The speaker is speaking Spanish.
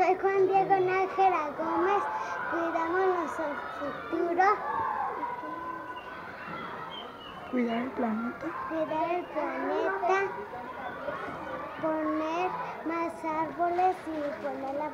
Soy Juan Diego Nájera Gómez. Cuidamos nuestro futuro. Cuidar el planeta. Cuidar el planeta. Poner más árboles y poner la.